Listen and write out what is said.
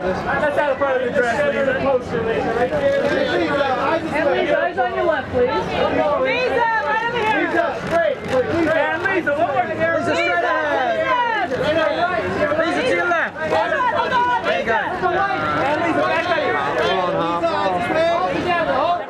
That's out of front of the dress. Just right there. And Leeza, eyes on your left, please. Leeza, right over here. Leeza, straight, please. And Leeza, one more. Leeza, straight ahead. Leeza, Leeza, to your left. Hold on, hold on, Leeza. To the right. And Leeza, back up here. Leeza, eyes straight. All together, hold.